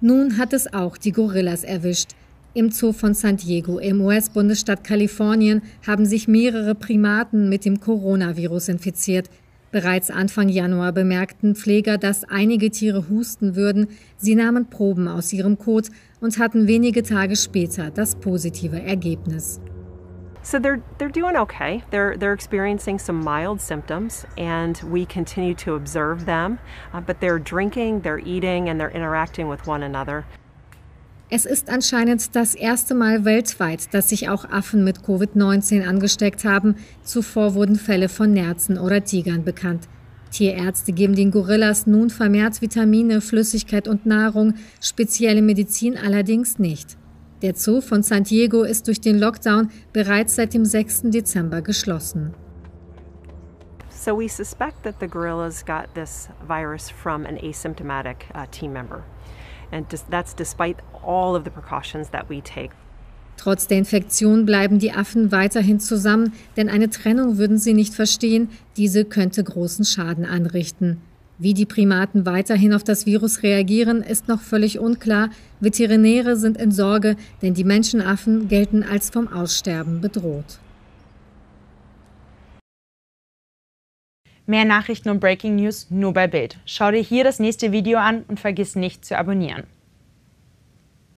Nun hat es auch die Gorillas erwischt. Im Zoo von San Diego im US-Bundesstaat Kalifornien haben sich mehrere Primaten mit dem Coronavirus infiziert. Bereits Anfang Januar bemerkten Pfleger, dass einige Tiere husten würden. Sie nahmen Proben aus ihrem Kot und hatten wenige Tage später das positive Ergebnis. So they're they're doing okay. They're they're experiencing some mild symptoms, and we continue to observe them. Uh, but they're drinking, they're eating, and they're interacting with one another. Es ist anscheinend das erste Mal weltweit, dass sich auch Affen mit Covid-19 angesteckt haben. Zuvor wurden Fälle von Nerzen oder Tigern bekannt. Tierärzte geben den Gorillas nun vermehrt Vitamine, Flüssigkeit und Nahrung, spezielle Medizin allerdings nicht. Der Zoo von San Diego ist durch den Lockdown bereits seit dem 6. Dezember geschlossen. So we suspect that the gorillas got this virus from an asymptomatic uh, team member. And that's despite all of the precautions that we take. Trotz der Infektion bleiben die Affen weiterhin zusammen, denn eine Trennung würden sie nicht verstehen, diese könnte großen Schaden anrichten. Wie die Primaten weiterhin auf das Virus reagieren, ist noch völlig unklar. Veterinäre sind in Sorge, denn die Menschenaffen gelten als vom Aussterben bedroht. Mehr Nachrichten und Breaking News nur bei Bild. Schau dir hier das nächste Video an und vergiss nicht zu abonnieren.